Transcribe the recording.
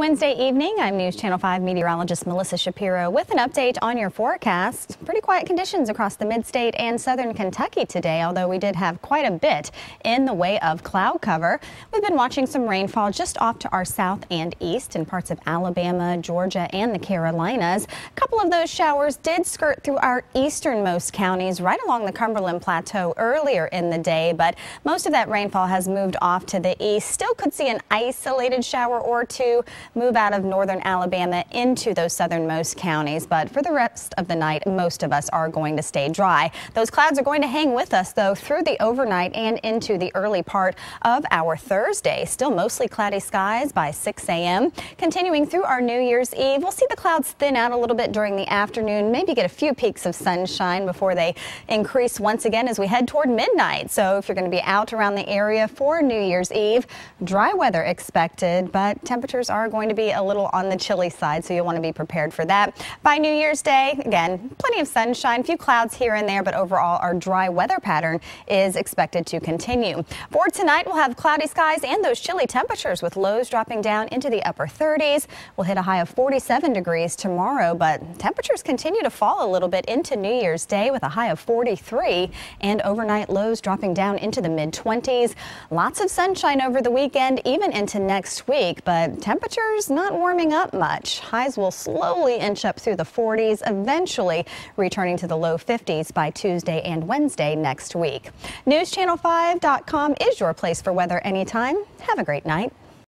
Wednesday evening. I'm News Channel 5 meteorologist Melissa Schapiro with an update on your forecast. Pretty quiet conditions across the mid-state and southern Kentucky today, although we did have quite a bit in the way of cloud cover. We've been watching some rainfall just off to our south and east in parts of Alabama, Georgia, and the Carolinas. A couple of those showers did skirt through our easternmost counties right along the Cumberland Plateau earlier in the day, but most of that rainfall has moved off to the east. Still could see an isolated shower or two move out of northern Alabama into those southernmost counties. But for the rest of the night, most of us are going to stay dry. Those clouds are going to hang with us, though, through the overnight and into the early part of our Thursday. Still mostly cloudy skies by 6 a.m. Continuing through our New Year's Eve, we'll see the clouds thin out a little bit during the afternoon, maybe get a few peeks of sunshine before they increase once again as we head toward midnight. So if you're going to be out around the area for New Year's Eve, dry weather expected, but temperatures are going to be a little on the chilly side, so you'll want to be prepared for that. By New Year's Day, again, plenty of sunshine, few clouds here and there, but overall our dry weather pattern is expected to continue. For tonight, we'll have cloudy skies and those chilly temperatures with lows dropping down into the upper 30s. We'll hit a high of 47 degrees tomorrow, but temperatures continue to fall a little bit into New Year's Day with a high of 43 and overnight lows dropping down into the mid 20s. Lots of sunshine over the weekend, even into next week, but temperatures temperatures not warming up much. Highs will slowly inch up through the 40s, eventually returning to the low 50s by Tuesday and Wednesday next week. NewsChannel5.com is your place for weather anytime. Have a great night.